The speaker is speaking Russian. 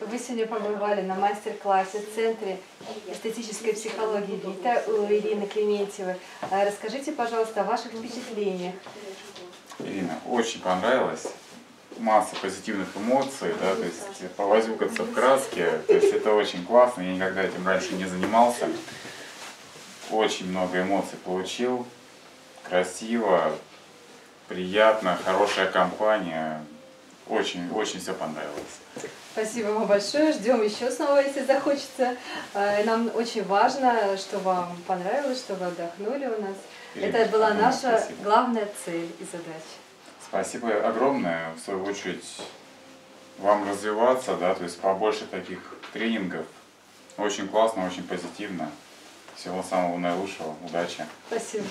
Вы сегодня побывали на мастер-классе в Центре эстетической психологии ВИТА у Ирины Клементьевой. А Расскажите, пожалуйста, о ваших впечатлениях. Ирина, очень понравилось. Масса позитивных эмоций, да, то есть повозюкаться в краске, то есть это очень классно, я никогда этим раньше не занимался. Очень много эмоций получил, красиво, приятно, хорошая компания, очень, очень все понравилось. Спасибо вам большое. Ждем еще снова, если захочется. А, Нам очень важно, что вам понравилось, что вы отдохнули у нас. Ирина, Это была наша спасибо. главная цель и задача. Спасибо огромное, в свою очередь, вам развиваться, да, то есть побольше таких тренингов. Очень классно, очень позитивно. Всего самого наилучшего, удачи. Спасибо.